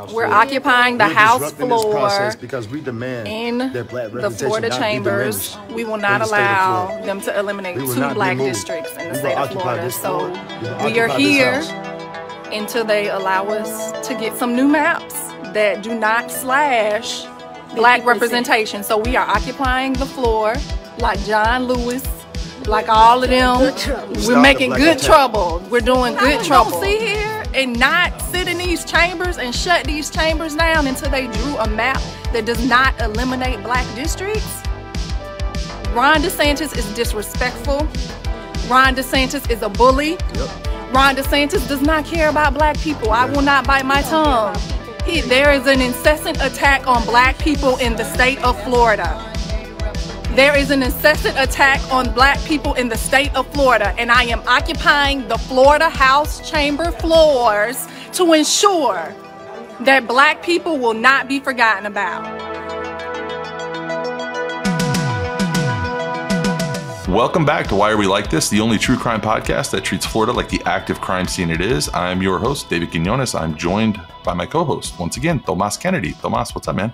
House We're floor. occupying the We're House disrupting this floor because we demand in that black the Florida chambers. We will not the allow them to eliminate two black moved. districts in the We state of Florida. So. We are here until they allow us to get some new maps that do not slash black representation. So we are occupying the floor like John Lewis, like all of them. We're making good trouble. We're doing good trouble. See here and not sit in these chambers and shut these chambers down until they drew a map that does not eliminate black districts. Ron DeSantis is disrespectful. Ron DeSantis is a bully. Ron DeSantis does not care about black people. I will not bite my tongue. He, there is an incessant attack on black people in the state of Florida. There is an incessant attack on black people in the state of Florida, and I am occupying the Florida House chamber floors to ensure that black people will not be forgotten about. Welcome back to Why Are We Like This, the only true crime podcast that treats Florida like the active crime scene it is. I'm your host, David Quinones. I'm joined by my co host, once again, Tomas Kennedy. Tomas, what's up, man?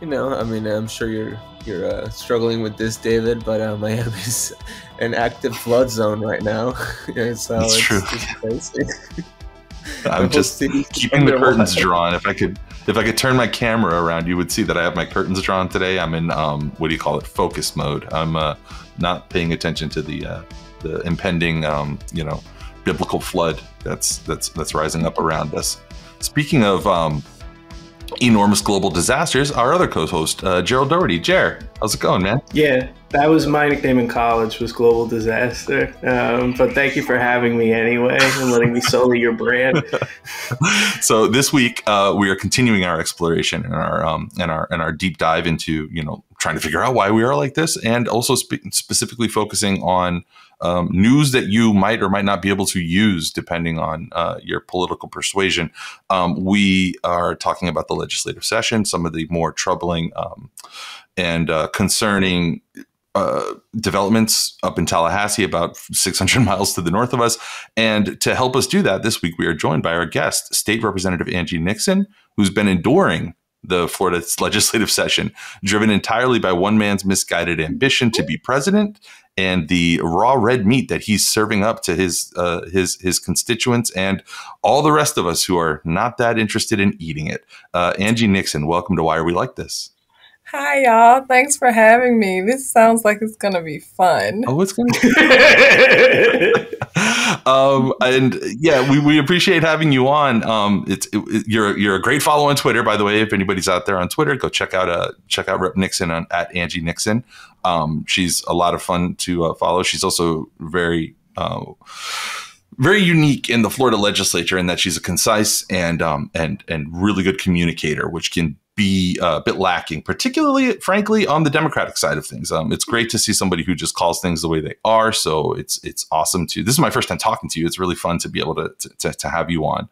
You know, I mean, I'm sure you're you're uh, struggling with this, David, but uh, Miami's an active flood zone right now. So That's it's, true. crazy. I'm just keeping the curtains drawn. If I could, if I could turn my camera around, you would see that I have my curtains drawn today. I'm in, um, what do you call it, focus mode. I'm uh, not paying attention to the uh, the impending, um, you know, biblical flood that's that's that's rising up around us. Speaking of um, enormous global disasters, our other co-host, uh, Gerald Doherty. Jer, how's it going, man? Yeah, that was my nickname in college was Global Disaster. Um, but thank you for having me anyway and letting me sully your brand. so this week uh, we are continuing our exploration and our um, and our and our deep dive into you know trying to figure out why we are like this, and also spe- specifically focusing on um, news that you might or might not be able to use depending on uh, your political persuasion. Um, we are talking about the legislative session, some of the more troubling um, and uh, concerning uh, developments up in Tallahassee, about 600 miles to the north of us. And to help us do that, this week we are joined by our guest, State Representative Angie Nixon, who's been enduring the Florida legislative session, driven entirely by one man's misguided ambition to be president and the raw red meat that he's serving up to his uh, his his constituents and all the rest of us who are not that interested in eating it. Uh, Angie Nixon, welcome to Why Are We Like This? Hi, y'all. Thanks for having me. This sounds like it's going to be fun. Oh, it's going to um, and yeah, we, we appreciate having you on. Um, it's it, it- you're you're a great follow on Twitter, by the way. If anybody's out there on Twitter, go check out uh check out Rep Nixon on, at Angie Nixon. Um, she's a lot of fun to uh, follow. She's also very uh, very unique in the Florida legislature in that she's a concise and um, and and really good communicator, which can be uh, a bit lacking, particularly, frankly, on the Democratic side of things. Um, it's great to see somebody who just calls things the way they are. So it's it's awesome to. This is my first time talking to you. It's really fun to be able to to, to have you on.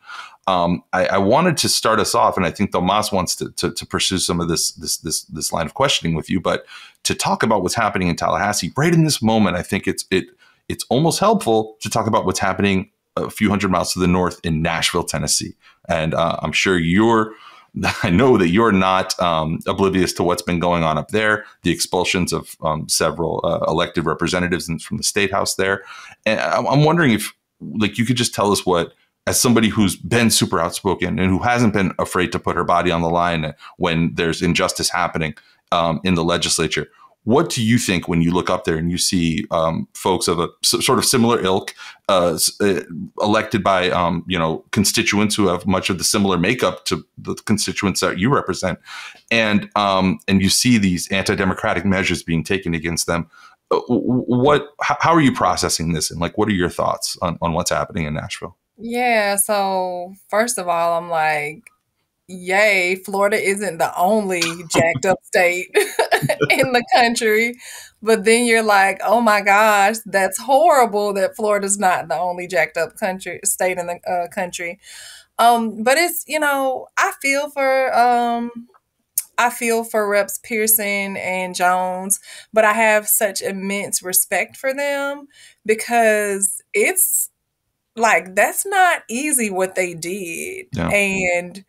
Um, I, I wanted to start us off, and I think Tomas wants to, to to pursue some of this this this this line of questioning with you, but to talk about what's happening in Tallahassee right in this moment, I think it's it it's almost helpful to talk about what's happening a few hundred miles to the north in Nashville, Tennessee. And uh, I'm sure you're, I know that you're not um, oblivious to what's been going on up there, the expulsions of um, several uh, elected representatives from the state house there. And I'm wondering if, like, you could just tell us what, as somebody who's been super outspoken and who hasn't been afraid to put her body on the line when there's injustice happening um, in the legislature, what do you think when you look up there and you see um, folks of a sort of similar ilk uh, uh, elected by um, you know constituents who have much of the similar makeup to the constituents that you represent, and um, and you see these anti-democratic measures being taken against them? Uh, What? How, how are you processing this, and like, what are your thoughts on, on what's happening in Nashville? Yeah, so first of all, I'm like, yay, Florida isn't the only jacked up state in the country. But then you're like, oh my gosh, that's horrible that Florida's not the only jacked up country state in the uh, country. Um, but it's, you know, I feel for um I feel for Reps Pearson and Jones, but I have such immense respect for them because it's like that's not easy what they did. Yeah. And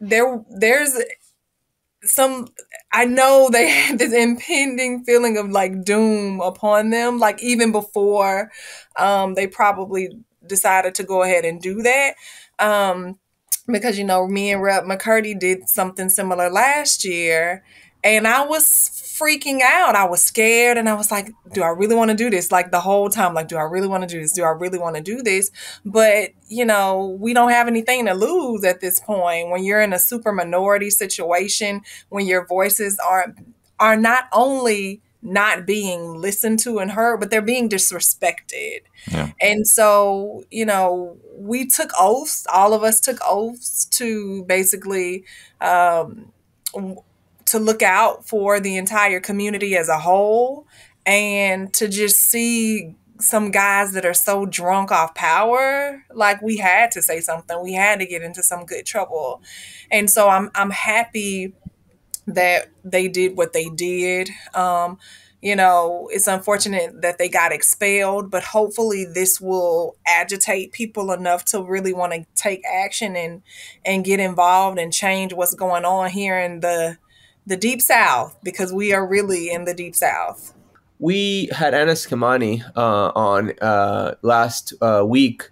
there there's some I know they had this impending feeling of like doom upon them, like even before um, they probably decided to go ahead and do that. Um, because you know, me and Rep McCurdy did something similar last year, and I was freaking out. I was scared and I was like, do I really want to do this? Like the whole time, like, do I really want to do this? Do I really want to do this? But, you know, we don't have anything to lose at this point. When you're in a super minority situation, when your voices are are not only not being listened to and heard, but they're being disrespected. Yeah. And so, you know, we took oaths, all of us took oaths to basically um, to look out for the entire community as a whole and to just see some guys that are so drunk off power like we had to say something. We had to get into some good trouble. And so i'm i'm happy that they did what they did. Um you know it's unfortunate that they got expelled but hopefully this will agitate people enough to really want to take action and and get involved and change what's going on here in the the deep south because we are really in the deep south. We had Anna Eskamani uh, on uh, last uh, week,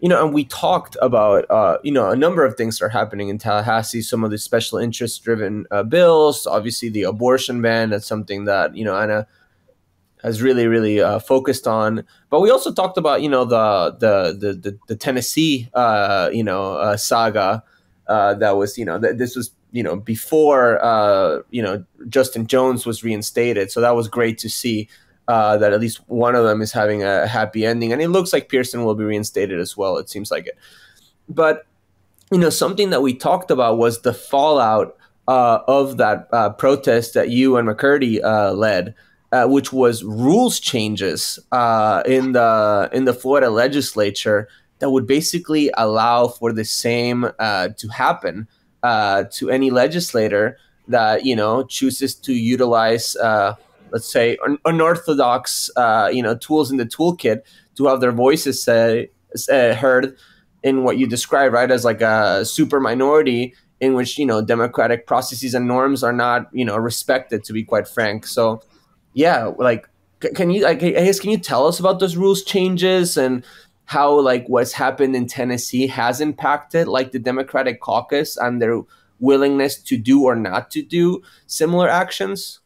you know, and we talked about uh, you know a number of things that are happening in Tallahassee. Some of the special interest driven uh, bills, obviously the abortion ban. That's something that you know Anna has really really uh, focused on. But we also talked about you know the the the the, the Tennessee you know saga that was you know th- this was you know before uh, you know Justin Jones was reinstated. So that was great to see uh, that at least one of them is having a happy ending, and it looks like Pearson will be reinstated as well. It seems like it, but you know something that we talked about was the fallout uh, of that uh, protest that you and McCurdy uh, led. Uh, which was rules changes uh, in the in the Florida legislature that would basically allow for the same uh, to happen uh, to any legislator that you know chooses to utilize, uh, let's say, un- unorthodox, uh, you know, tools in the toolkit to have their voices say, uh, heard in what you describe, right, as like a super minority in which you know democratic processes and norms are not you know respected. To be quite frank, so yeah, like can you I guess can you tell us about those rules changes and how like what's happened in Tennessee has impacted like the Democratic caucus and their willingness to do or not to do similar actions?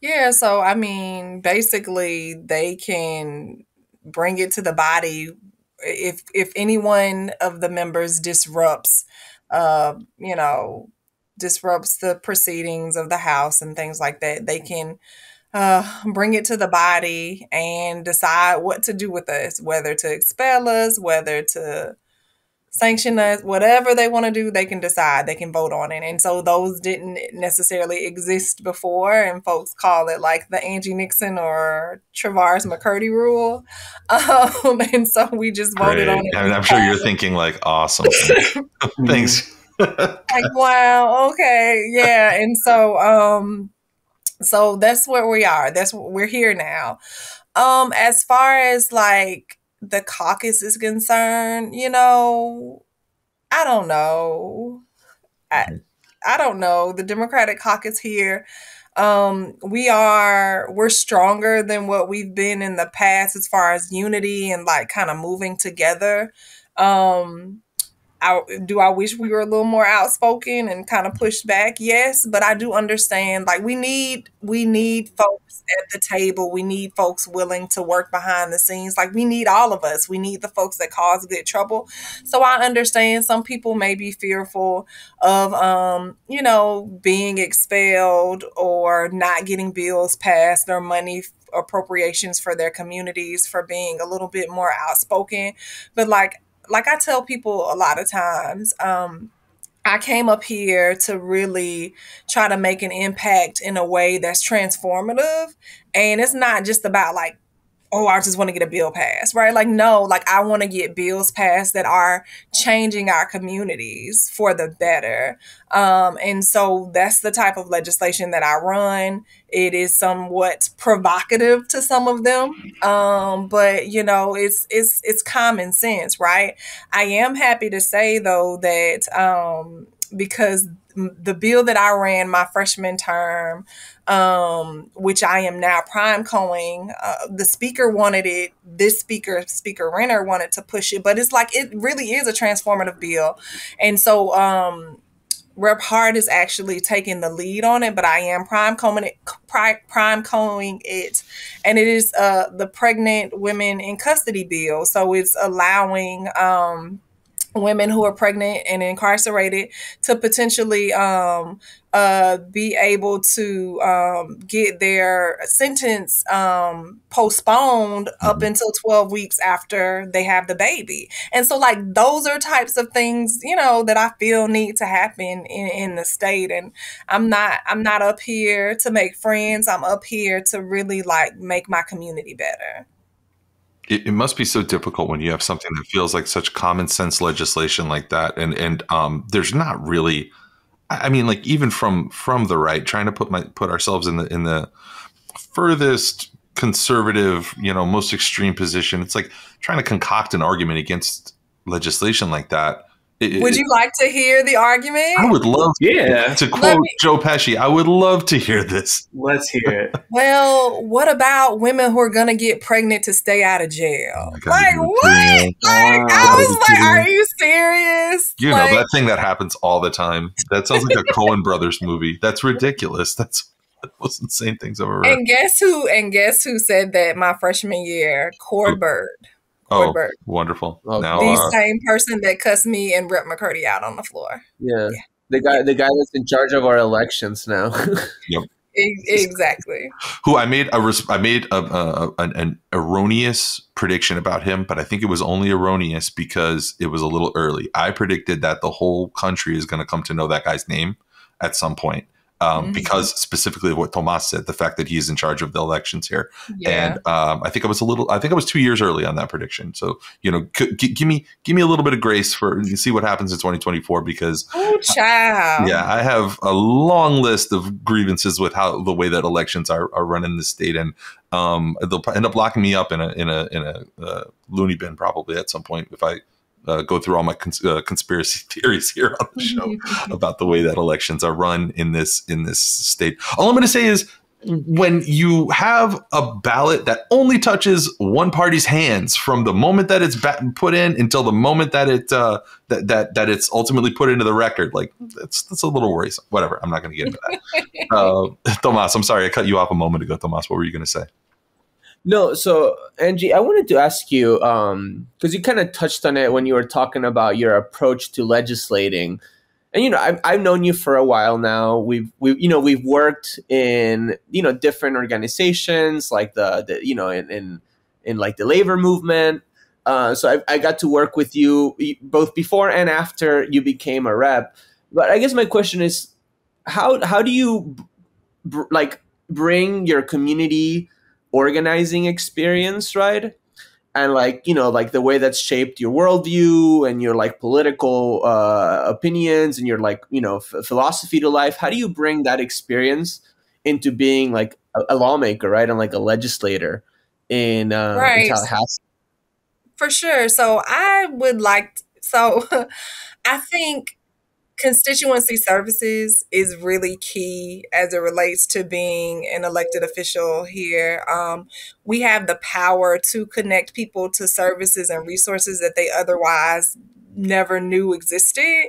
Yeah, so I mean, basically they can bring it to the body if if any one of the members disrupts uh, you know, disrupts the proceedings of the house and things like that, they can uh, bring it to the body and decide what to do with us, whether to expel us, whether to sanction us, whatever they want to do, they can decide, they can vote on it. And so those didn't necessarily exist before, and folks call it like the Angie Nixon or Travaris McCurdy rule. Um, and so we just voted Great. on it. I mean, I'm sure you're thinking like, awesome. Thanks. like, wow, okay, yeah. And so, um, so that's where we are. That's what we're here now. Um, as far as like the caucus is concerned, you know, I don't know. I mm-hmm. I don't know. The Democratic caucus here, um, we are we're stronger than what we've been in the past as far as unity and like kind of moving together. Um, I, do I wish we were a little more outspoken and kind of pushed back? Yes, but I do understand. Like we need we need folks at the table. We need folks willing to work behind the scenes. Like we need all of us. We need the folks that cause good trouble. So I understand some people may be fearful of um you know being expelled or not getting bills passed or money appropriations for their communities for being a little bit more outspoken. But like like I tell people a lot of times, um, I came up here to really try to make an impact in a way that's transformative. And it's not just about like oh, I just want to get a bill passed, right? Like, no, like I want to get bills passed that are changing our communities for the better. Um, and so that's the type of legislation that I run. It is somewhat provocative to some of them, um, but you know, it's it's it's common sense, right? I am happy to say though that um, because the bill that I ran my freshman term, um, which I am now prime coing, uh, the speaker wanted it. This speaker, Speaker Renner, wanted to push it, but it's like it really is a transformative bill, and so um, Rep Hart is actually taking the lead on it, but I am prime combing it, prime combing it, and it is uh, the pregnant women in custody bill. So it's allowing um, women who are pregnant and incarcerated to potentially um, uh, be able to um, get their sentence um, postponed up mm-hmm. until 12 weeks after they have the baby. And so, like, those are types of things, you know, that I feel need to happen in, in the state. And I'm not, I'm not up here to make friends. I'm up here to really, like, make my community better it, it, must be so difficult when you have something that feels like such common sense legislation like that. And and um, there's not really i mean like even from from the right trying to put my put ourselves in the in the furthest conservative you know most extreme position it's like trying to concoct an argument against legislation like that it, would you like to hear the argument? I would love yeah. to quote me, Joe Pesci. I would love to hear this. Let's hear it. well, what about women who are going to get pregnant to stay out of jail? Oh like, what? Like, I was like, are you serious? You like, know, that thing that happens all the time. That sounds like a Coen Brothers movie. That's ridiculous. That's the most insane things I've ever read. And guess who? And guess who said that my freshman year? Cord Byrd. Oh, wonderful! Oh, now, the uh, same person that cussed me and Rep McCurdy out on the floor. Yeah. yeah. the guy, the guy that's in charge of our elections now. yep. Exactly. Who I made a I made a, a, an, an erroneous prediction about him, but I think it was only erroneous because it was a little early. I predicted that the whole country is going to come to know that guy's name at some point um, mm-hmm. because specifically of what Tomas said, the fact that he's in charge of the elections here. Yeah. And um, I think I was a little, I think I was two years early on that prediction. So you know, g- g- give me give me a little bit of grace for you see what happens in 2024 because oh, child. yeah, I have a long list of grievances with how the way that elections are, are run in the state, and um, they'll end up locking me up in a in a in a uh, loony bin probably at some point if I uh, go through all my cons- uh, conspiracy theories here on the show about the way that elections are run in this in this state. All I'm going to say is when you have a ballot that only touches one party's hands from the moment that it's ba- put in until the moment that it uh, that that that it's ultimately put into the record, like that's that's a little worrisome. Whatever, I'm not going to get into that. uh, Tomas, I'm sorry I cut you off a moment ago. Tomas, what were you going to say? No, so Angie, I wanted to ask you because um, you kind of touched on it when you were talking about your approach to legislating, and you know I've, I've known you for a while now. We've we you know we've worked in you know different organizations like the, the you know in, in in like the labor movement. Uh, so I, I got to work with you both before and after you became a rep. But I guess my question is, how how do you like bring your community organizing experience, right? And like, you know, like the way that's shaped your worldview and your like political uh, opinions and your like, you know, f- philosophy to life. How do you bring that experience into being like a, a lawmaker, right? And like a legislator in, uh, right. in Tallahassee? For sure. So I would like, to, so I think constituency services is really key as it relates to being an elected official here. Um, we have the power to connect people to services and resources that they otherwise never knew existed.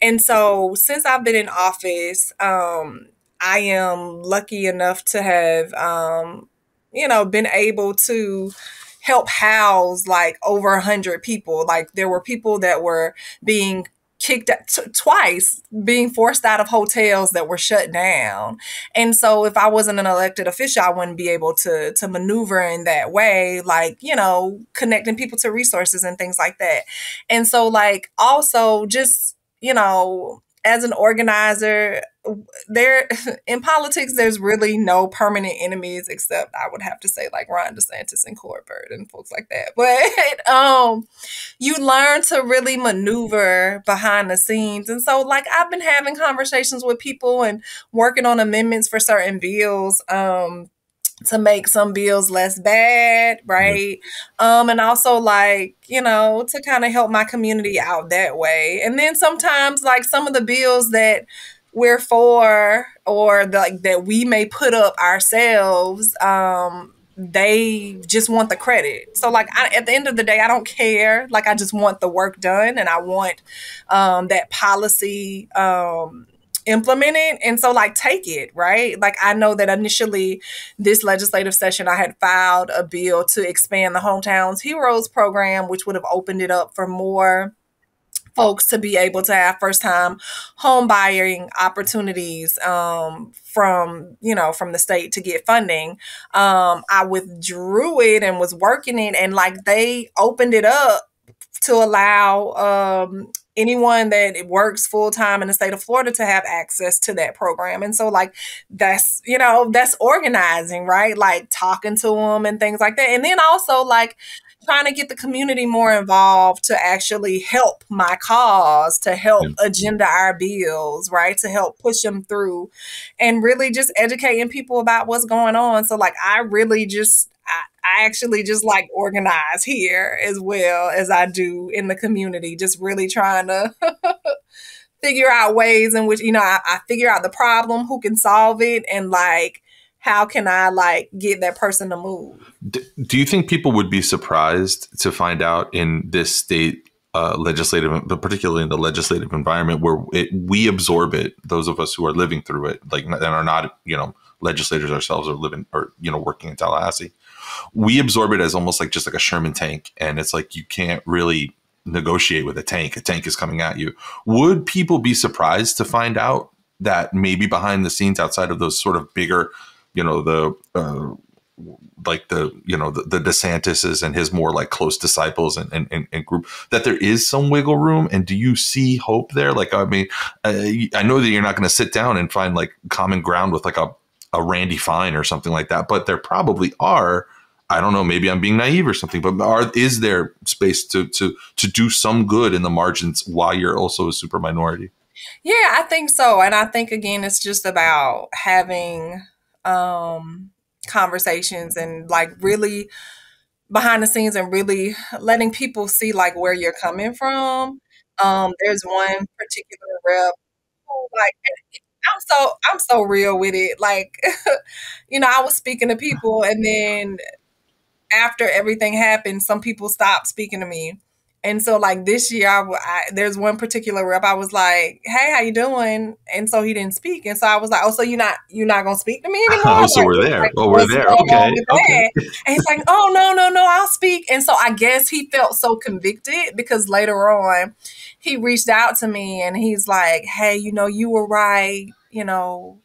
And so, since I've been in office, um, I am lucky enough to have, um, you know, been able to help house like over a hundred people. Like there were people that were being kicked twice, being forced out of hotels that were shut down. And so if I wasn't an elected official, I wouldn't be able to to maneuver in that way, like, you know, connecting people to resources and things like that. And so like also just, you know, as an organizer, there in politics, there's really no permanent enemies except I would have to say like Ron DeSantis and Corbett and folks like that. But um, you learn to really maneuver behind the scenes, and so like I've been having conversations with people and working on amendments for certain bills. Um, to make some bills less bad, right? Um, and also like, you know, to kind of help my community out that way. And then sometimes like some of the bills that we're for or the, like that we may put up ourselves, um, they just want the credit. So like I, at the end of the day, I don't care. Like I just want the work done and I want um, that policy um, implemented and so like take it right like i know that initially this legislative session i had filed a bill to expand the hometowns heroes program which would have opened it up for more folks to be able to have first time home buying opportunities um, from you know from the state to get funding um, i withdrew it and was working it and like they opened it up to allow um, anyone that works full time in the state of Florida to have access to that program. And so, like, that's, you know, that's organizing, right? Like talking to them and things like that. And then also, like, trying to get the community more involved to actually help my cause, to help yeah. agenda our bills, right? To help push them through and really just educating people about what's going on. So, like, I really just, I, I actually just like organize here as well as I do in the community, just really trying to figure out ways in which, you know, I, I figure out the problem, who can solve it, and like, how can I like get that person to move? Do you think people would be surprised to find out in this state uh, legislative, particularly in the legislative environment where it, we absorb it, those of us who are living through it, like and are not, you know, legislators ourselves or living or you know working in Tallahassee, we absorb it as almost like just like a Sherman tank, and it's like you can't really negotiate with a tank. A tank is coming at you. Would people be surprised to find out that maybe behind the scenes, outside of those sort of bigger, you know, the uh, like the you know the, the DeSantis's and his more like close disciples and, and, and, group that there is some wiggle room? And do you see hope there? Like I mean uh, I know that you're not going to sit down and find like common ground with like a a Randy Fine or something like that but there probably are I don't know maybe I'm being naive or something but are is there space to to to do some good in the margins while you're also a super minority? Yeah I think so and I think again it's just about having um conversations and like really behind the scenes and really letting people see like where you're coming from. Um, there's one particular rep who like I'm so I'm so real with it. Like, you know, I was speaking to people and then after everything happened, some people stopped speaking to me. And so like this year, I, I, there's one particular rep. I was like, "Hey, how you doing?" And so he didn't speak. And so I was like, "Oh, so you're not you're not gonna speak to me anymore?" Oh, so like, we're there. Like, oh, we're there. Okay. okay. And he's like, "Oh no, no, no, I'll speak." And so I guess he felt so convicted because later on, he reached out to me and he's like, "Hey, you know, you were right. You know,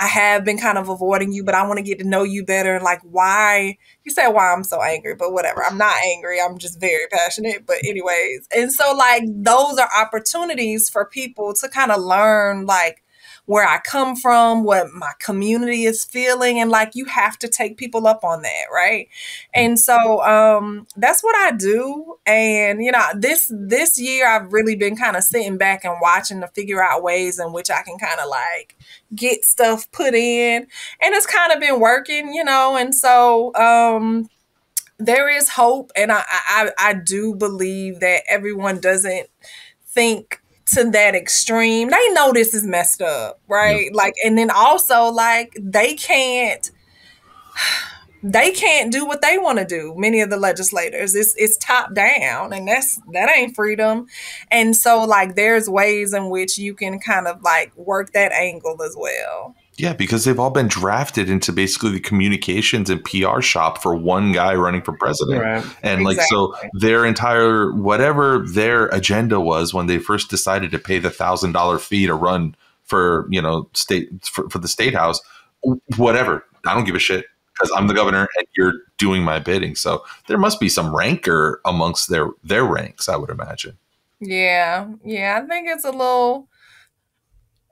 I have been kind of avoiding you, but I want to get to know you better. Like, why? You said why I'm so angry, but whatever. I'm not angry. I'm just very passionate. But, anyways, and so, like, those are opportunities for people to kind of learn, like, where I come from, what my community is feeling, and like you have to take people up on that, right? And so um, that's what I do. And you know, this this year I've really been kind of sitting back and watching to figure out ways in which I can kind of like get stuff put in, and it's kind of been working, you know. And so um, there is hope, and I, I I do believe that everyone doesn't think to that extreme. They know this is messed up, right? Yep. Like, and then also like they can't they can't do what they want to do. Many of the legislators, it's it's top down, and that's that ain't freedom. And so, like, there's ways in which you can kind of like work that angle as well. Yeah, because they've all been drafted into basically the communications and PR shop for one guy running for president. Right. And exactly. like so their entire whatever their agenda was when they first decided to pay the thousand dollar fee to run for, you know, state for, for the state house, whatever. I don't give a shit because I'm the governor and you're doing my bidding. So there must be some rancor amongst their their ranks, I would imagine. Yeah. Yeah. I think it's a little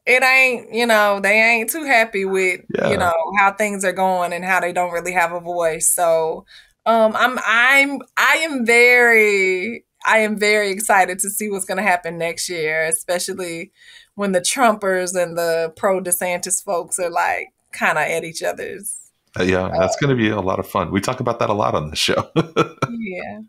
it ain't you know they ain't too happy with yeah. you know how things are going and how they don't really have a voice so um i'm i'm i am very i am very excited to see what's going to happen next year especially when the trumpers and the pro desantis folks are like kind of at each other's Uh, yeah, that's going to be a lot of fun. We talk about that a lot on the show. yeah.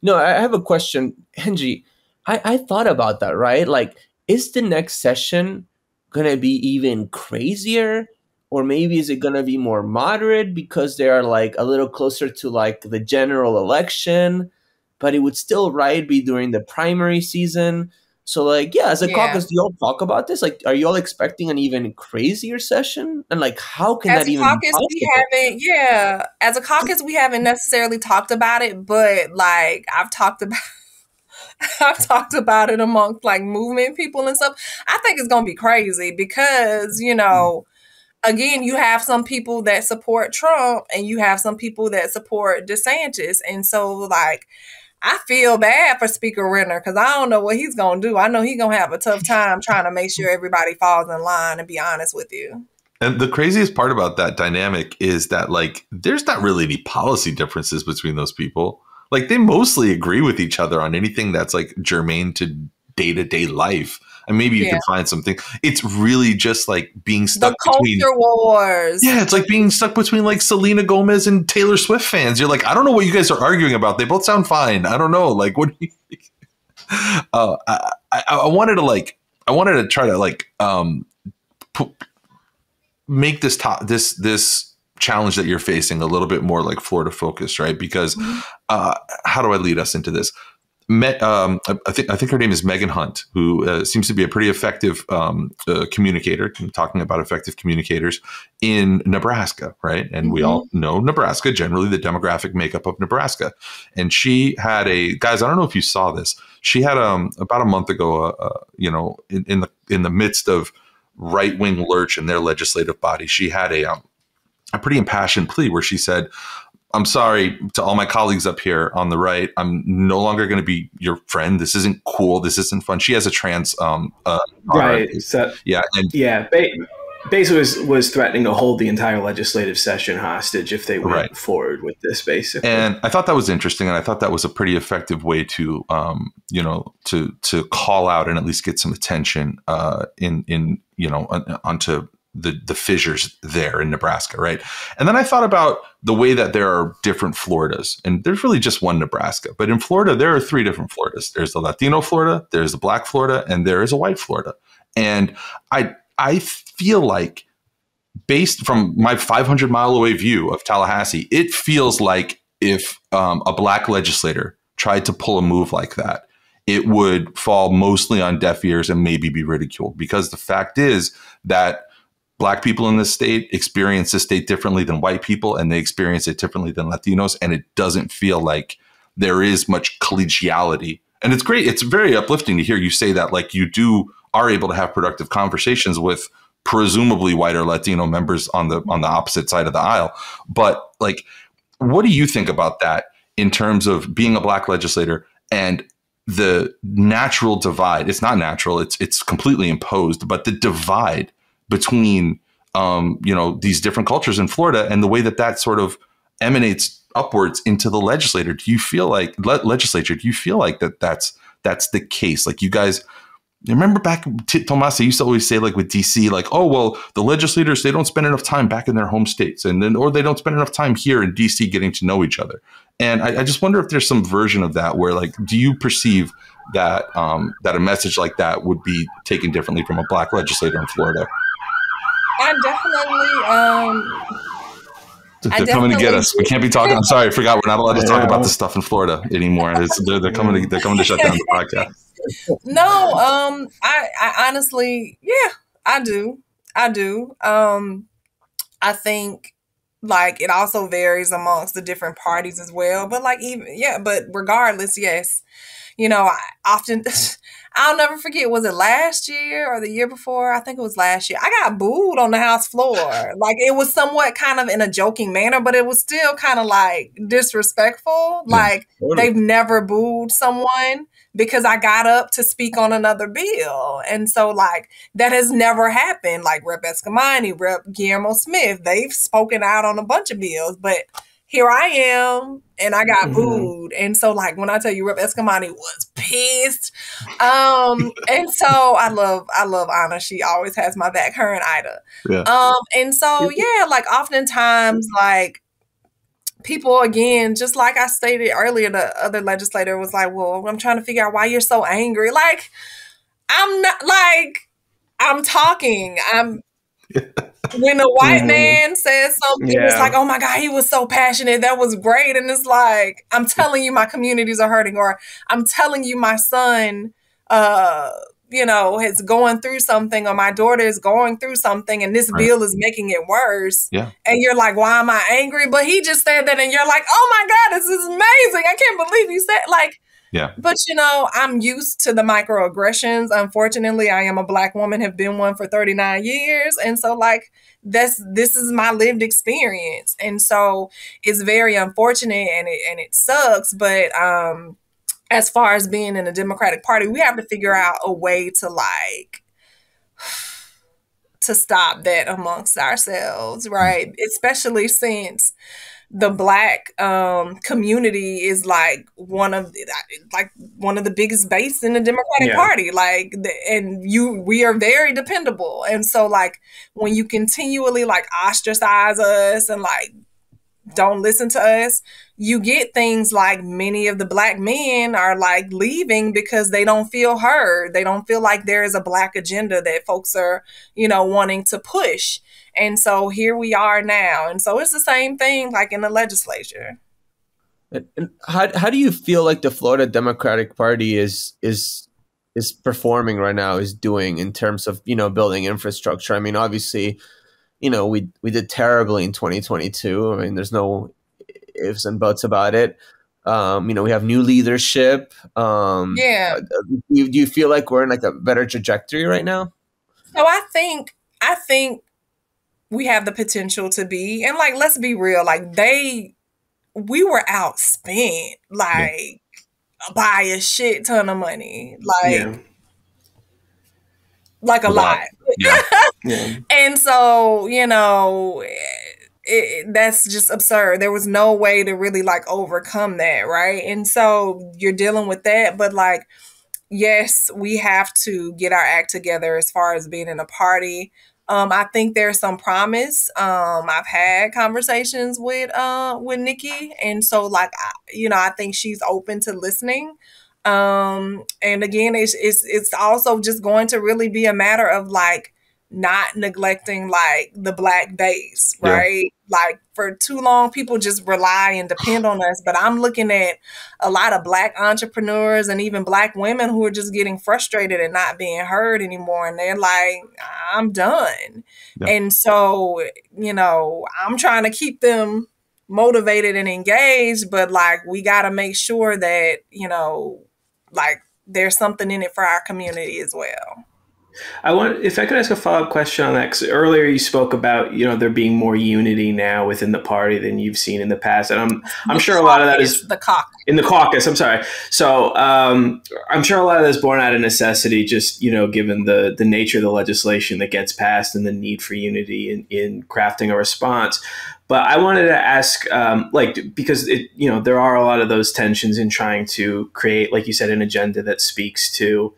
No, I have a question, Angie. I, I thought about that, right? Like, is the next session gonna be even crazier? Or maybe is it gonna be more moderate because they are like a little closer to like the general election, but it would still right be during the primary season. So like yeah, as a Yeah. caucus, do y'all talk about this? Like, are y'all expecting an even crazier session? And like, how can as that a even caucus, we haven't. Yeah, as a caucus, we haven't necessarily talked about it, but like I've talked about. I've talked about it amongst like movement people and stuff. I think it's gonna be crazy because you know, mm. again, you have some people that support Trump and you have some people that support DeSantis, and so like. I feel bad for Speaker Renner because I don't know what he's gonna do. I know he's gonna have a tough time trying to make sure everybody falls in line. And be honest with you, And the craziest part about that dynamic is that like there's not really any policy differences between those people. Like they mostly agree with each other on anything that's like germane to day to day life. And maybe you Yeah. can find something. It's really just like being the stuck culture between wars. Yeah, it's like being stuck between like Selena Gomez and Taylor Swift fans. You're like, I don't know what you guys are arguing about. They both sound fine. I don't know. Like, what do you think? Uh, I, I, I wanted to like, I wanted to try to like, um, pu- make this top this this challenge that you're facing a little bit more like Florida focused, right? Because uh, how do I lead us into this? Me, um, I, think I think her name is Megan Hunt, who uh, seems to be a pretty effective um, uh, communicator. Talking about effective communicators in Nebraska, right? And we all know Nebraska generally, the demographic makeup of Nebraska. And she had a guys. I don't know if you saw this. She had um about a month ago, uh, uh, you know, in, in the in the midst of right wing lurch in their legislative body, she had a um, a pretty impassioned plea where she said, I'm sorry to all my colleagues up here on the right. I'm no longer going to be your friend. This isn't cool. This isn't fun. She has a trans, um, uh, Right. So Yeah, and yeah, ba- basically was was threatening to hold the entire legislative session hostage if they went Right. forward with this. Basically, and I thought that was interesting, and I thought that was a pretty effective way to, um, you know, to to call out and at least get some attention uh, in in you know on, onto the the fissures there in Nebraska, right? And then I thought about the way that there are different Floridas, and there's really just one Nebraska, but in Florida there are three different Floridas. There's the Latino Florida, there's the Black Florida, and there is a white Florida. And I I feel like based from my 500 mile away view of Tallahassee, it feels like if um, a black legislator tried to pull a move like that, it would fall mostly on deaf ears and maybe be ridiculed. Because the fact is that black people in this state experience this state differently than white people, and they experience it differently than Latinos, and it doesn't feel like there is much collegiality. And it's great. It's very uplifting to hear you say that, like you do are able to have productive conversations with presumably white or Latino members on the on the opposite side of the aisle. But like, what do you think about that in terms of being a black legislator and the natural divide? It's not natural; it's it's completely imposed. But the divide between um, you know these different cultures in Florida and the way that that sort of emanates upwards into the legislator. Do you feel like le- legislature? Do you feel like that that's that's the case? Like you guys remember back T- Tomasa used to always say like with DC like oh well the legislators they don't spend enough time back in their home states and then or they don't spend enough time here in DC getting to know each other and I, I just wonder if there's some version of that where like do you perceive that um, that a message like that would be taken differently from a black legislator in Florida I definitely um they're coming to get us we can't be talking I'm sorry I forgot we're not allowed to talk about this stuff in Florida anymore they're, they're coming to, they're coming to shut down the podcast no, um I I honestly, yeah, I do. I do. Um I think like it also varies amongst the different parties as well, but like even yeah, but regardless, yes. You know, I often I'll never forget was it last year or the year before? I think it was last year. I got booed on the house floor. Like it was somewhat kind of in a joking manner, but it was still kind of like disrespectful. Yeah. Like Totally. they've never booed someone because I got up to speak on another bill. And so like that has never happened. Like Rep Eskamani, Rep Guillermo Smith, they've spoken out on a bunch of bills, but here I am, and I got Mhm. booed. And so, like when I tell you, Rep Eskamani was pissed. Um, and so I love, I love Anna. She always has my back. Her and Ida. Yeah. Um, and so yeah, like oftentimes, like people again, just like I stated earlier, the other legislator was like, "Well, I'm trying to figure out why you're so angry." Like, I'm not like I'm talking. I'm when a white Mhm. man says something, it's like, oh my God, he was so passionate. That was great. And it's like, I'm telling you, my communities are hurting, or I'm telling you, my son, uh, you know, is going through something, or my daughter is going through something, and this Right. bill is making it worse. Yeah. And you're like, why am I angry? But he just said that, and you're like, oh my God, this is amazing. I can't believe you said like Yeah. but you know, I'm used to the microaggressions. Unfortunately, I am a black woman, have been one for 39 years. And so like that's this is my lived experience. And so it's very unfortunate and it and it sucks. But um as far as being in the Democratic Party, we have to figure out a way to like to stop that amongst ourselves, right? Especially since the black um community is like one of the, like one of the biggest base in the democratic Yeah. party like and you we are very dependable and so like when you continually like ostracize us and like don't listen to us you get things like many of the black men are like leaving because they don't feel heard they don't feel like there is a black agenda that folks are you know wanting to push and so here we are now. And so it's the same thing like in the legislature. And, how how do you feel like the Florida Democratic Party is is is performing right now? Is doing in terms of you know building infrastructure? I mean, obviously, you know we we did terribly in 2022. I mean, there's no ifs and buts about it. Um, you know, we have new leadership. Um, Yeah. Do you, do you feel like we're in like a better trajectory right now? So I think I think we have the potential to be and like let's be real, like they we were outspent like by a shit ton of money. Like yeah. like a A lot. lot. Yeah. Yeah. And so, you know, it, that's just absurd. There was no way to really like overcome that, right? And so you're dealing with that, but like, yes, we have to get our act together as far as being in a party. Um, I think there's some promise. Um, I've had conversations with uh with Nikki, and so like, I, you know, I think she's open to listening. Um, and again, it's it's it's also just going to really be a matter of like not neglecting like the black base, Yeah. right? Like for too long, people just rely and depend on us. But I'm looking at a lot of black entrepreneurs and even black women who are just getting frustrated and not being heard anymore. And they're like, I'm done. Yeah. And so, you know, I'm trying to keep them motivated and engaged, but like we got to make sure that, you know, like there's something in it for our community as well. I want if I could ask a follow up question on that because earlier you spoke about you know there being more unity now within the party than you've seen in the past, and I'm I'm sure a lot of that is the cock. in the caucus. I'm sorry. So um, I'm sure a lot of that is born out of necessity, just you know, given the the nature of the legislation that gets passed and the need for unity in, in crafting a response. But I wanted to ask, um, like, because it, you know, there are a lot of those tensions in trying to create, like you said, an agenda that speaks to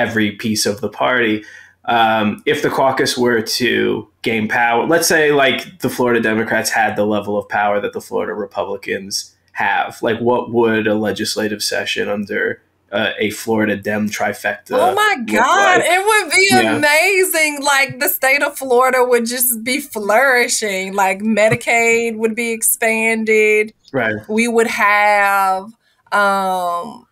every piece of the party. Um, if the caucus were to gain power, let's say like the Florida Democrats had the level of power that the Florida Republicans have, like what would a legislative session under uh, a Florida Dem trifecta? Oh my God, like? it would be Yeah. amazing. Like the state of Florida would just be flourishing. Like Medicaid would be expanded. Right. We would have um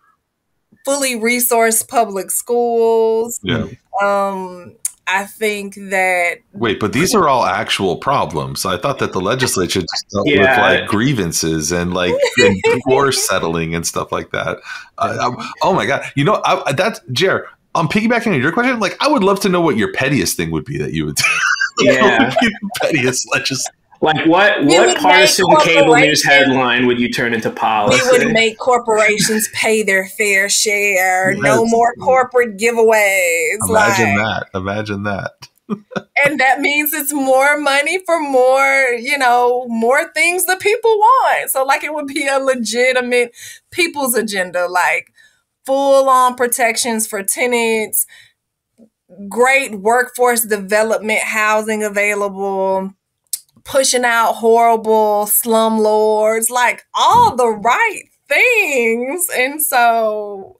fully resourced public schools. Yeah. Um I think that Wait, but these are all actual problems. I thought that the legislature just dealt with like grievances and like and divorce settling and stuff like that. Uh, oh my god! You know I, that's Jer. I'm piggybacking on your question. Like, I would love to know what your pettiest thing would be that you would do. Yeah. What would be the pettiest legislation. Like what? We What would partisan make cable news headline would you turn into policy? we would make corporations pay their fair share. No more corporate giveaways. Imagine like, that. Imagine that. and that means it's more money for more, you know, more things that people want. So like it would be a legitimate people's agenda, like full on protections for tenants, great workforce development housing available, pushing out horrible slum lords, like all the right things. And so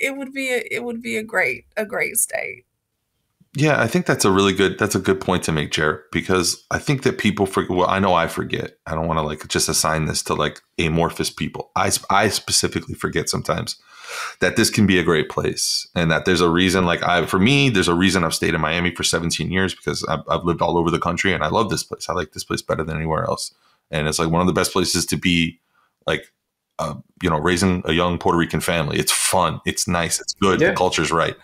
it would be a, it would be a great a great state. Yeah, I think that's a really good that's a good point to make, Jared, because I think that people forget. Well, I know I forget. I don't want to like just assign this to like amorphous people. I I specifically forget sometimes that this can be a great place and that there's a reason. Like I, for me, there's a reason I've stayed in Miami for 17 years because I've, I've lived all over the country and I love this place. I like this place better than anywhere else, and it's like one of the best places to be. Like uh, you know, raising a young Puerto Rican family. It's fun. It's nice. It's good. Yeah. The culture's right.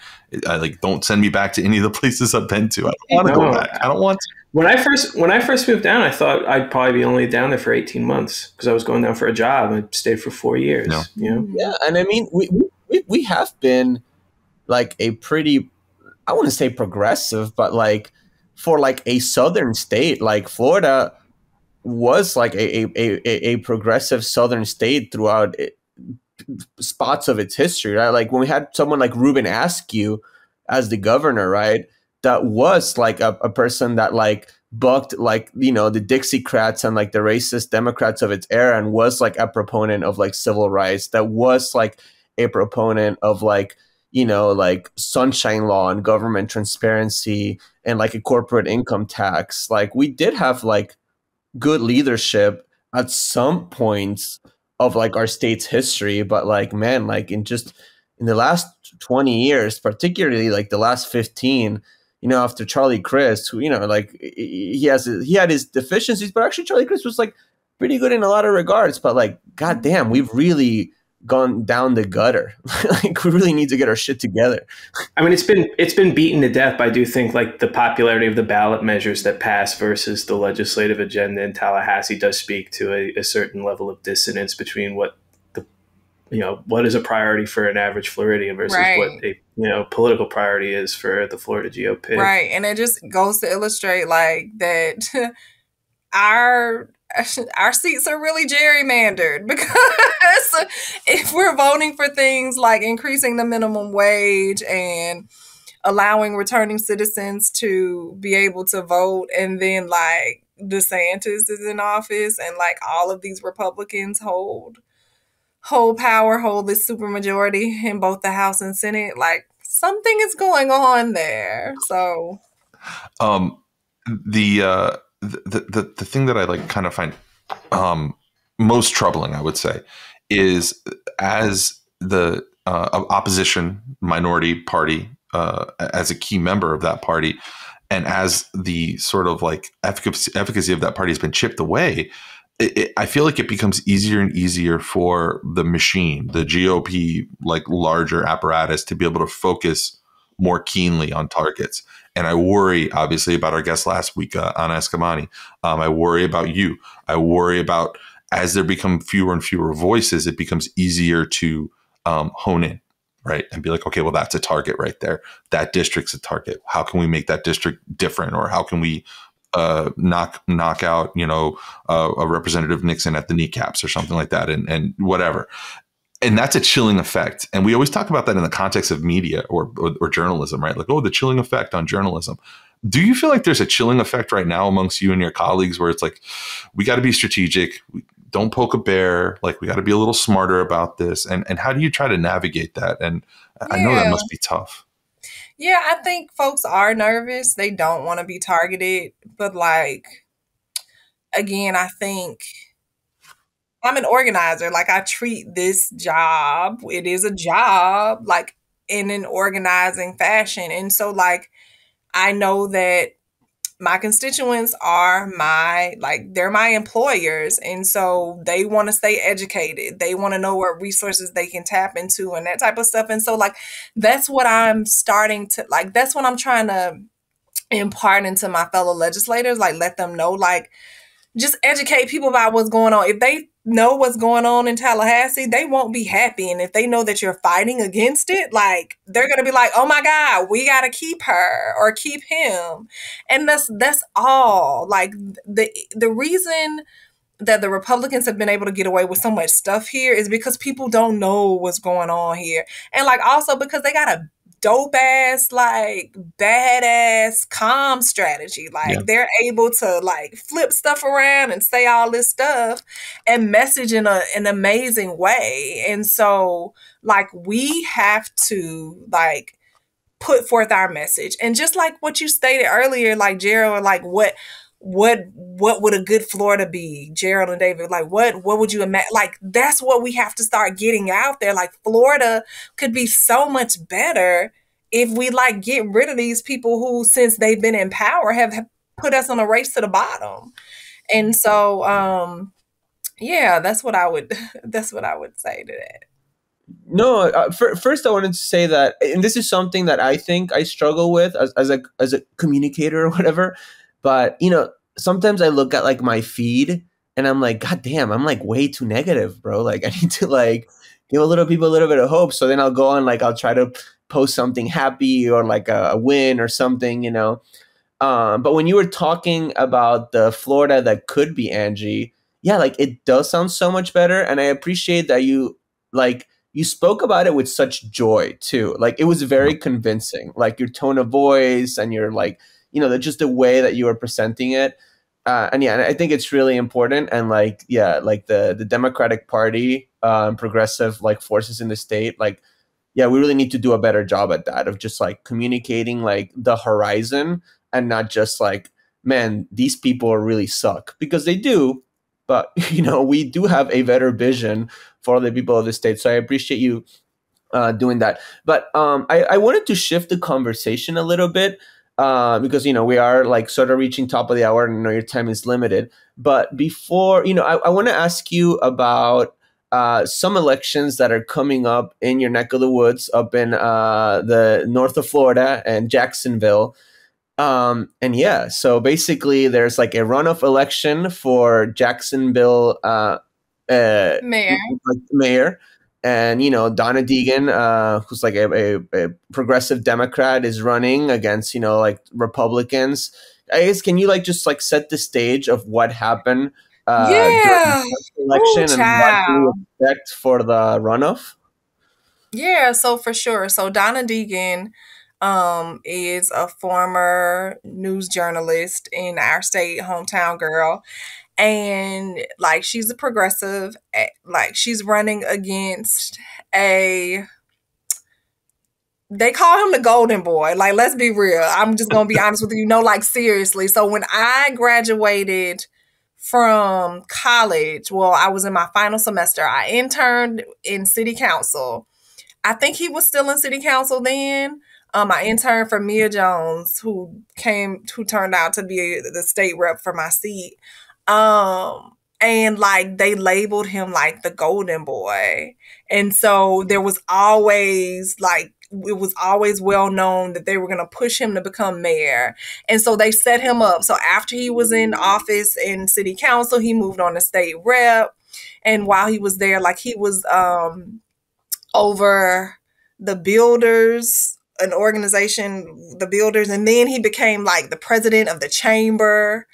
I like. Don't send me back to any of the places I've been to. I don't want to no. go back. I don't want to. When I first when I first moved down, I thought I'd probably be only down there for eighteen months because I was going down for a job. I stayed for four years. No. You know? Yeah, and I mean, we we we have been like a pretty, I wouldn't say progressive, but like for like a southern state like Florida was like a, a, a, a progressive southern state throughout it, spots of its history, right? Like when we had someone like Reubin Askew as the governor, right? That was like a, a person that like bucked like you know the Dixiecrats and like the racist Democrats of its era and was like a proponent of like civil rights. That was like a proponent of like you know like sunshine law and government transparency and like a corporate income tax. Like we did have like good leadership at some points of like our state's history but like man like in just in the last 20 years particularly like the last 15 you know after charlie crist who you know like he has he had his deficiencies but actually charlie crist was like pretty good in a lot of regards but like god damn mm-hmm. we've really gone down the gutter. like we really need to get our shit together. I mean, it's been it's been beaten to death. But I do think like the popularity of the ballot measures that pass versus the legislative agenda in Tallahassee does speak to a, a certain level of dissonance between what you know what is a priority for an average Floridian versus right. what a you know political priority is for the Florida GOP. Right, and it just goes to illustrate like that our our seats are really gerrymandered because if we're voting for things like increasing the minimum wage and allowing returning citizens to be able to vote and then like DeSantis is in office and like all of these Republicans hold hold power, hold this supermajority in both the House and Senate, like something is going on there. So um the uh the, the the thing that I like kind of find um, most troubling, I would say, is as the uh, opposition minority party, uh, as a key member of that party, and as the sort of like efficacy, efficacy of that party has been chipped away, it, it, I feel like it becomes easier and easier for the machine, the GOP, like larger apparatus, to be able to focus more keenly on targets. And I worry, obviously, about our guest last week, uh, Anna Eskamani. Um, I worry about you. I worry about as there become fewer and fewer voices, it becomes easier to um, hone in, right? And be like, okay, well, that's a target right there. That district's a target. How can we make that district different, or how can we uh, knock knock out, you know, uh, a representative Nixon at the kneecaps or something like that, and and whatever and that's a chilling effect. And we always talk about that in the context of media or, or, or journalism, right? Like, oh, the chilling effect on journalism. Do you feel like there's a chilling effect right now amongst you and your colleagues where it's like, we got to be strategic, we don't poke a bear, like we got to be a little smarter about this, and and how do you try to navigate that? And yeah. I know that must be tough. Yeah, I think folks are nervous. They don't want to be targeted, but like, again, I think I'm an organizer. Like I treat this job, it is a job, like in an organizing fashion. And so like I know that my constituents are my like they're my employers and so they want to stay educated. They want to know what resources they can tap into and that type of stuff and so like that's what i'm starting to like that's what i'm trying to impart into my fellow legislators like let them know like just educate people about what's going on if they know what's going on in Tallahassee, they won't be happy. And if they know that you're fighting against it, like they're gonna be like, "Oh my God, we gotta keep her or keep him," and that's that's all. Like the the reason that the Republicans have been able to get away with so much stuff here is because people don't know what's going on here, and like also because they got a dope ass, like badass calm strategy. Like yeah. they're able to like flip stuff around and say all this stuff and message in a an amazing way. And so like we have to like put forth our message. And just like what you stated earlier, like Gerald, like what what what would a good Florida be, Gerald and David? Like what what would you imagine? Like that's what we have to start getting out there. Like Florida could be so much better if we like get rid of these people who, since they've been in power, have put us on a race to the bottom. And so, um, yeah, that's what I would that's what I would say to that. No, uh, for, first I wanted to say that, and this is something that I think I struggle with as, as a as a communicator or whatever but you know, sometimes I look at like my feed and I'm like, God damn, I'm like way too negative, bro. Like I need to like give a little people a little bit of hope. So then I'll go on like I'll try to post something happy or like a, a win or something, you know. Um, but when you were talking about the Florida that could be Angie, yeah, like it does sound so much better, and I appreciate that you like you spoke about it with such joy too. Like it was very convincing. Like your tone of voice and your like you know, just the way that you are presenting it. Uh, and yeah, and I think it's really important. And like, yeah, like the the Democratic Party, um, progressive like forces in the state, like, yeah, we really need to do a better job at that of just like communicating like the horizon and not just like, man, these people really suck because they do. But you know, we do have a better vision for the people of the state. So I appreciate you uh, doing that. But um, I, I wanted to shift the conversation a little bit uh, because you know we are like sort of reaching top of the hour and you know your time is limited. But before you know, I, I want to ask you about uh, some elections that are coming up in your neck of the woods, up in uh, the north of Florida and Jacksonville. Um, and yeah, so basically, there's like a runoff election for Jacksonville uh, uh, mayor. Mayor and you know Donna Deegan, uh, who's like a, a, a, progressive Democrat, is running against you know like Republicans. I guess can you like just like set the stage of what happened uh, yeah. the election Ooh, and what do you expect for the runoff? Yeah, so for sure. So Donna Deegan um, is a former news journalist in our state, hometown girl, and like she's a progressive eh, like she's running against a they call him the golden boy. Like let's be real. I'm just gonna be honest with you, know like seriously. So when i graduated from college well i was in my final semester. I interned in city council. I think he was still in city council then. Um, I interned for Mia Jones, who came, who turned out to be the state rep for my seat. Um, and like they labeled him like the golden boy. And so there was always like it was always well known that they were going to push him to become mayor. And so they set him up. So after he was in office in city council, he moved on to state rep. And while he was there, like he was um over the builders an organization the builders and then he became like the president of the chamber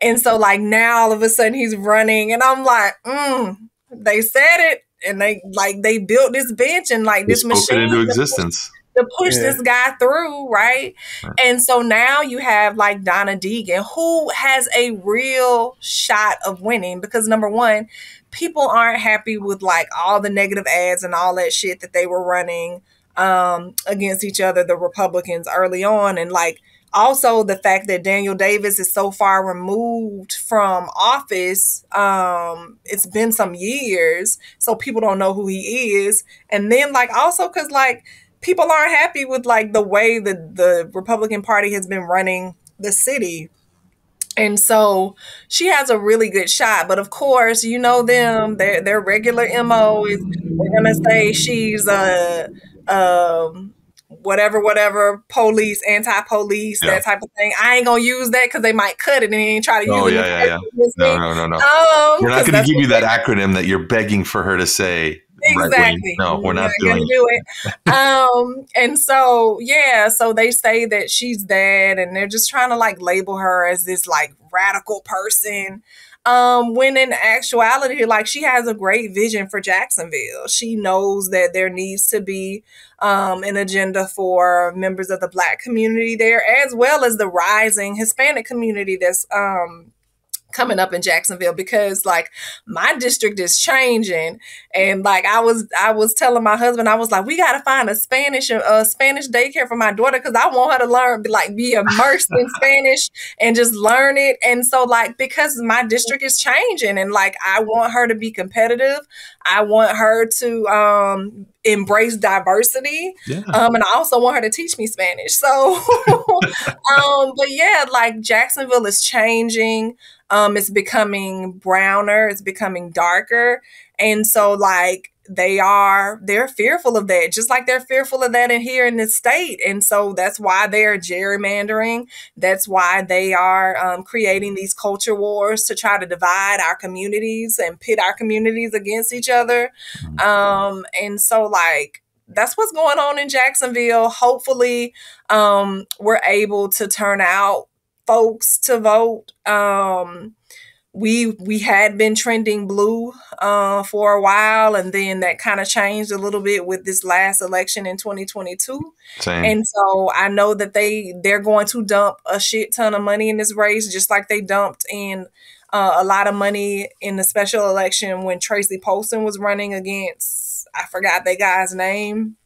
and so like now all of a sudden he's running and I'm like, mm, they said it and they like they built this bench and like this machine into existence to push yeah. this guy through, right? right? And so now you have like Donna Deegan, who has a real shot of winning because number one, people aren't happy with like all the negative ads and all that shit that they were running um, against each other, the Republicans early on, and like also the fact that Daniel Davis is so far removed from office um it's been some years so people don't know who he is and then like also cuz like people aren't happy with like the way that the Republican Party has been running the city and so she has a really good shot. But of course, you know them, their their regular MO is we're gonna say she's a um whatever, whatever, police, anti-police, Yeah. that type of thing. I ain't gonna use that because they might cut it and then try to use Oh, it. yeah, yeah, yeah. against me. No, no, no, no. Um, We're not going to give you that acronym that you're begging for her to say. right when Exactly. no, we're not gonna doing do it. um, and so yeah, so they say that she's dead, and they're just trying to like label her as this like radical person. Um, when in actuality, like she has a great vision for Jacksonville. She knows that there needs to be um, an agenda for members of the Black community there, as well as the rising Hispanic community that's um, coming up in Jacksonville because like my district is changing and like I was I was telling my husband I was like we got to find a Spanish a Spanish daycare for my daughter cuz I want her to learn like be immersed in Spanish and just learn it and so like because my district is changing and like I want her to be competitive I want her to um embrace diversity Yeah. um, and I also want her to teach me Spanish. So, um, but yeah, like Jacksonville is changing. Um, it's becoming browner. It's becoming darker, and so like they are, they're fearful of that, just like they're fearful of that in here in this state. And so that's why they are gerrymandering. That's why they are um, creating these culture wars to try to divide our communities and pit our communities against each other. Um, and so like that's what's going on in Jacksonville. Hopefully, um, we're able to turn out folks to vote. Um, we we had been trending blue uh, for a while, and then that kind of changed a little bit with this last election in 2022. Same. And so I know that they they're going to dump a shit ton of money in this race, just like they dumped in uh, a lot of money in the special election when Tracye Polson was running against I forgot that guy's name.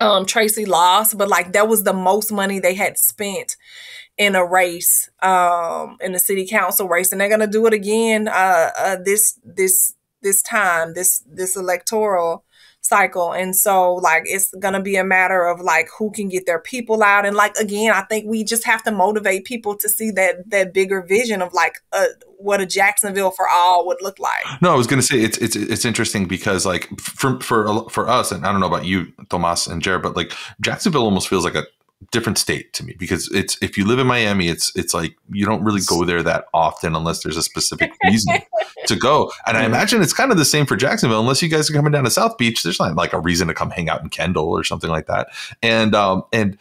Um, Tracye lost, but like that was the most money they had spent in a race, um, in the city council race, and they're gonna do it again uh, uh this this this time, this this electoral cycle. And so like it's gonna be a matter of like who can get their people out. And like again, I think we just have to motivate people to see that that bigger vision of like uh what a Jacksonville for all would look like. No, I was going to say it's it's it's interesting because like for for for us, and I don't know about you, Tomas and Jared, but like Jacksonville almost feels like a different state to me because it's if you live in Miami, it's it's like you don't really go there that often unless there's a specific reason to go. And I imagine it's kind of the same for Jacksonville, unless you guys are coming down to South Beach. There's not like a reason to come hang out in Kendall or something like that. And um and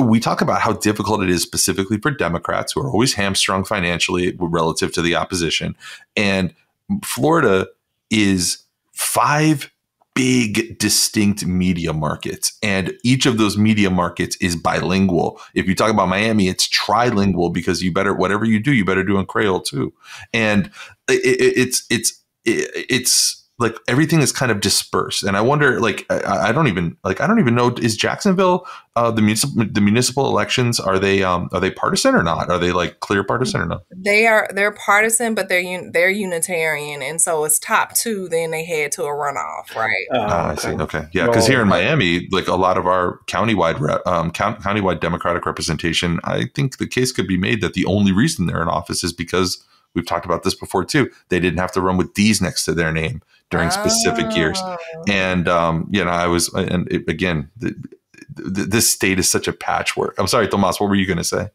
we talk about how difficult it is specifically for Democrats who are always hamstrung financially relative to the opposition. And Florida is five big distinct media markets. And each of those media markets is bilingual. If you talk about miami it's trilingual because you better whatever you do you better do in creole too. And it, it, it's it's it, it's like everything is kind of dispersed and i wonder like I, I don't even like i don't even know is jacksonville uh the municipal the municipal elections are they um are they partisan or not are they like clear partisan or not They are they're partisan, but they're un, they're Unitarian, and so it's top two. Then they head to a runoff, right? Oh, Oh, I see. Okay, yeah, because here in Miami, like a lot of our countywide re- um, count, countywide Democratic representation, I think the case could be made that the only reason they're in office is because we've talked about this before too. They didn't have to run with D's next to their name during specific years, Oh. and um, you know, I was, and it, again, the, the, this state is such a patchwork. I'm sorry, Tomas. What were you going to say?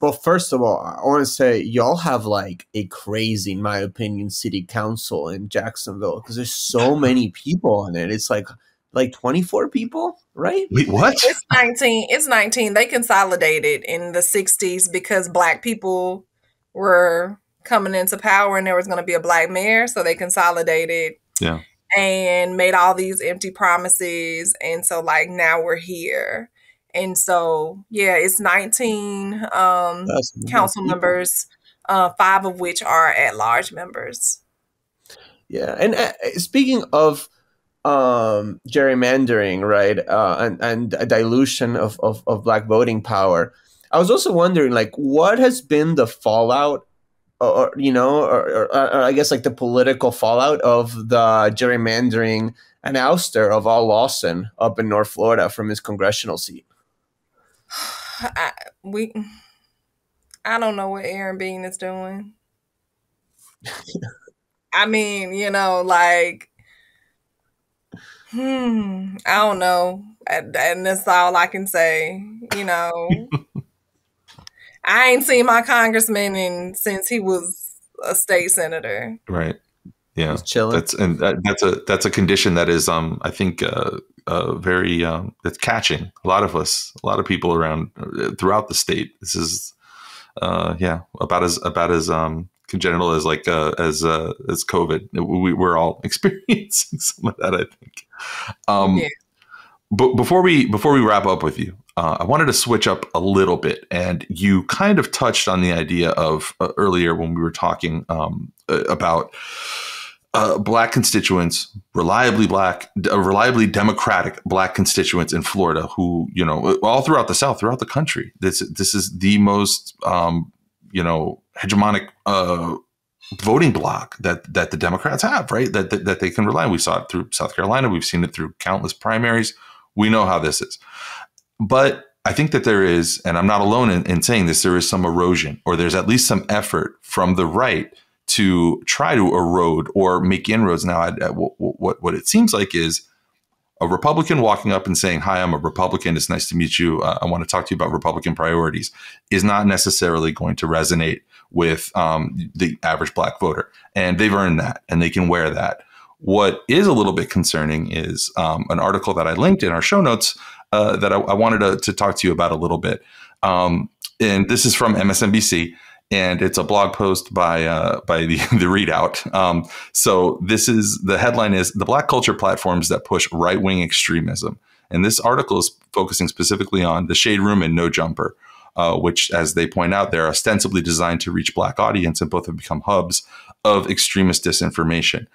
Well, first of all, I want to say y'all have like a crazy, in my opinion, city council in Jacksonville because there's so many people in it. It's like like 24 people, right? Wait, what? It's 19. It's 19. They consolidated in the 60s because black people were coming into power and there was going to be a black mayor. So they consolidated Yeah. and made all these empty promises. And so, like, now we're here. And so, yeah, it's 19 um, council members, uh, five of which are at large members. Yeah, and uh, speaking of um, gerrymandering, right, uh, and and a dilution of, of of black voting power, I was also wondering, like, what has been the fallout, or, you know, or, or, or I guess like the political fallout of the gerrymandering and ouster of Al Lawson up in North Florida from his congressional seat. I, we, I don't know what Aaron Bean is doing. I mean, you know, like Hmm, I don't know, and, and that's all I can say. You know, I ain't seen my congressman in since he was a state senator. Right. Yeah. Just chilling. That's and that, that's a that's a condition that is um I think uh, uh very um that's catching a lot of us a lot of people around uh, throughout the state. This is uh yeah about as about as um congenital as like uh, as uh, as COVID. We, we're all experiencing some of that, I think. Um, Yeah. But before we before we wrap up with you, uh, I wanted to switch up a little bit, and you kind of touched on the idea of uh, earlier when we were talking um, about. Uh, black constituents, reliably black, uh, reliably democratic black constituents in Florida, who you know, all throughout the South, throughout the country. This this is the most um, you know hegemonic uh, voting bloc that that the Democrats have, right? That, that that they can rely on. We saw it through South Carolina. We've seen it through countless primaries. We know how this is, but I think that there is, and I'm not alone in, in saying this. There is some erosion, or there's at least some effort from the right to try to erode or make inroads. Now, at, at what, what what it seems like is a Republican walking up and saying, "Hi, I'm a Republican. It's nice to meet you. Uh, I want to talk to you about Republican priorities," is not necessarily going to resonate with um, the average black voter, and they've earned that, and they can wear that. What is a little bit concerning is um, an article that I linked in our show notes uh, that I, I wanted to, to, talk to you about a little bit, um, and this is from MSNBC and it's a blog post by uh, by the the ReidOut. Um, so this is the headline is the black culture platforms that push right wing extremism, and this article is focusing specifically on the Shade Room and No Jumper, uh, which, as they point out, they're ostensibly designed to reach black audience, and both have become hubs of extremist disinformation.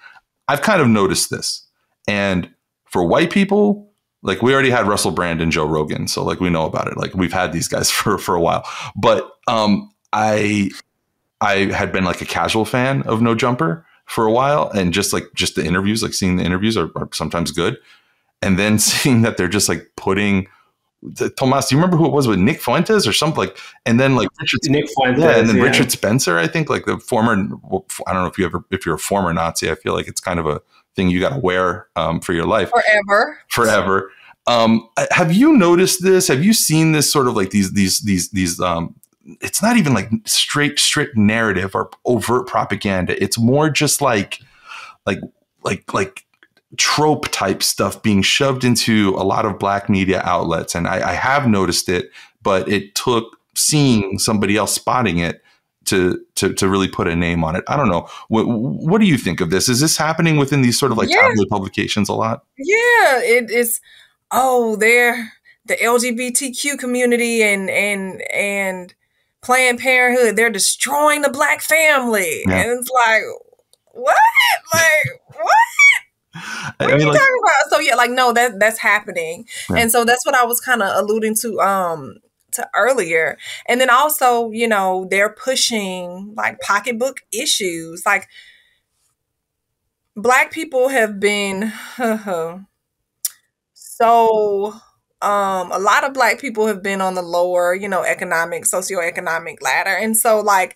I've kind of noticed this, and for white people. Like we already had Russell Brand and Joe Rogan, so like we know about it. Like we've had these guys for for a while, but um, I I had been like a casual fan of No Jumper for a while, and just like just the interviews, like seeing the interviews are, are sometimes good, and then seeing that they're just like putting. Tomas, do you remember who it was with Nick Fuentes or something like? And then like Richard, Nick Fuentes, yeah, and then yeah. Richard Spencer, I think like the former. I don't know if you ever if you're a former Nazi. I feel like it's kind of a thing you got to wear um, for your life Forever. forever. Um, have you noticed this? Have you seen this sort of like these these these these um, it's not even like straight strict narrative or overt propaganda it's more just like like like like trope type stuff being shoved into a lot of black media outlets and I, I have noticed it but it took seeing somebody else spotting it to to to really put a name on it i don't know what what do you think of this is this happening within these sort of like Yeah. tabloid publications a lot Yeah, it is. Oh, they're the LGBTQ community and and and Planned Parenthood. They're destroying the black family, Yeah. and it's like, what? Like what? I What mean are you like talking about? So yeah, like no, that that's happening, Yeah. and so that's what I was kind of alluding to um to earlier, and then also you know they're pushing like pocketbook issues, like black people have been so um a lot of black people have been on the lower you know economic socioeconomic ladder and so like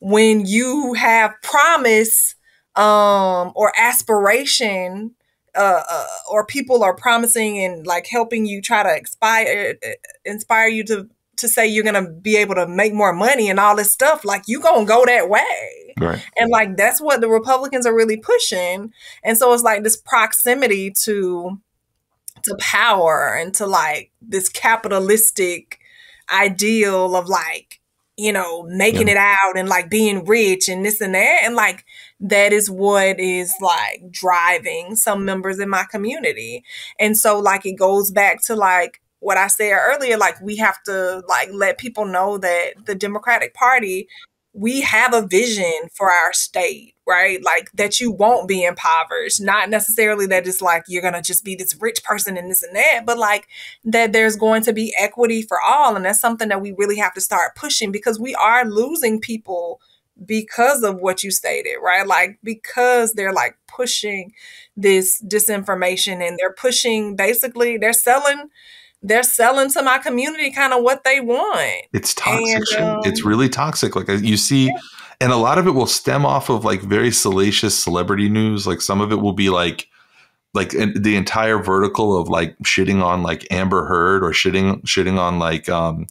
when you have promise um or aspiration uh, uh or people are promising and like helping you try to inspire inspire you to to say you're gonna be able to make more money and all this stuff like you gonna go that way right and like that's what the Republicans are really pushing. And so it's like this proximity to to power and to like this capitalistic ideal of like, you know, making it out and like being rich and this and that. And like that is what is like driving some members in my community. And so like it goes back to like what I said earlier, like we have to like let people know that the Democratic Party we have a vision for our state, right? Like that you won't be impoverished. Not necessarily that it's like you're going to just be this rich person and this and that, but like that there's going to be equity for all. And that's something that we really have to start pushing because we are losing people because of what you stated, right? Like because they're like pushing this disinformation and they're pushing basically, they're selling. They're selling to my community kind of what they want. It's toxic. And, um, it's really toxic. Like uh, you see, and a lot of it will stem off of like very salacious celebrity news. Like some of it will be like, like the entire vertical of like shitting on like Amber Heard or shitting shitting on like um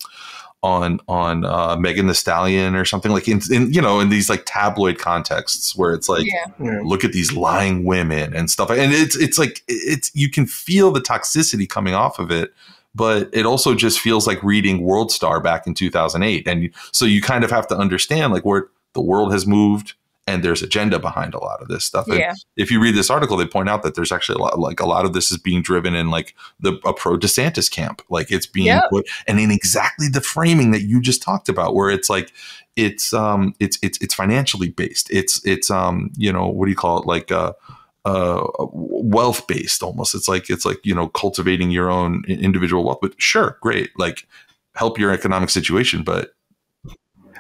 on on uh, Megan Thee Stallion or something like in, in you know in these like tabloid contexts where it's like Yeah. look at these lying women and stuff. And it's it's like it's you can feel the toxicity coming off of it but it also just feels like reading World Star back in 2008 and so you kind of have to understand like where the world has moved and there's agenda behind a lot of this stuff. And Yeah. if you read this article they point out that there's actually a lot like a lot of this is being driven in like the a pro DeSantis camp. Like it's being Yep. put and in exactly the framing that you just talked about where it's like it's um it's it's it's financially based. It's it's um you know what do you call it? Like uh uh wealth based almost. It's like it's like you know cultivating your own individual wealth. But sure great like help your economic situation but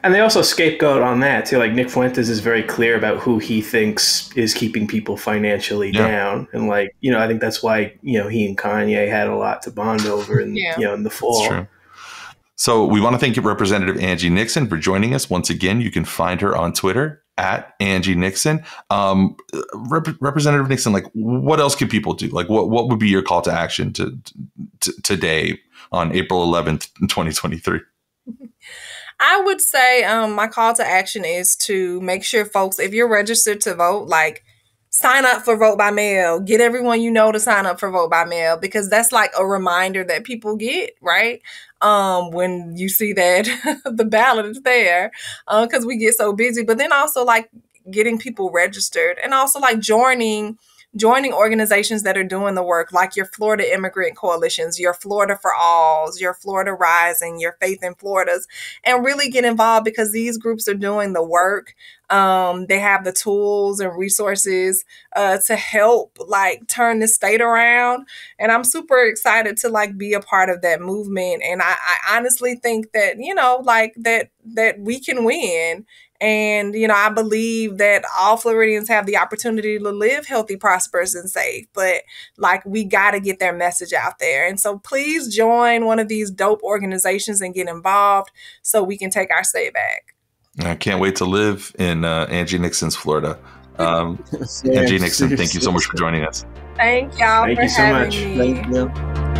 And they also scapegoat on that too. Like Nick Fuentes is very clear about who he thinks is keeping people financially Yeah. down, and like you know, I think that's why you know he and Kanye had a lot to bond over in Yeah. you know in the fall. It's true. So we want to thank Representative Angie Nixon for joining us once again. You can find her on Twitter at Angie Nixon. Um, Rep- Representative Nixon, like, what else can people do? Like, what what would be your call to action to, to today on April eleventh, twenty twenty three? I would say um, my call to action is to make sure folks, if you're registered to vote, like sign up for vote by mail. Get everyone you know to sign up for vote by mail because that's like a reminder that people get, right? Um, when you see that the ballot is there, because we get so busy. But then also like getting people registered and also like joining joining organizations that are doing the work like your Florida Immigrant Coalitions, your Florida for Alls, your Florida Rising, your Faith in Floridas, and really get involved because these groups are doing the work. Um, they have the tools and resources uh, to help like turn the state around. And I'm super excited to like be a part of that movement. And I, I honestly think that, you know, like that that we can win. And, you know, I believe that all Floridians have the opportunity to live healthy, prosperous, and safe. But like, we got to get their message out there. And so please join one of these dope organizations and get involved so we can take our state back. I can't wait to live in uh, Angie Nixon's Florida. Um, Angie Nixon, thank you so much for joining us. Thank y'all Thank for you so having much. me. Thank you.